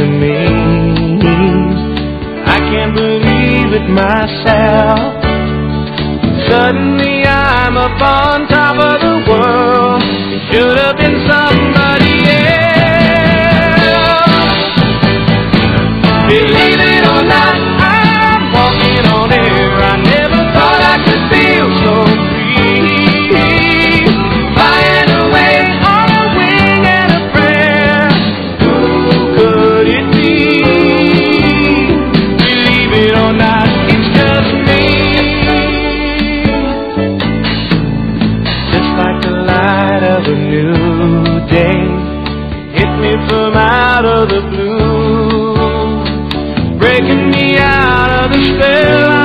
to me. I can't believe it myself. Suddenly I'm up on top. Light of a new day, hit me from out of the blue, breaking me out of the spell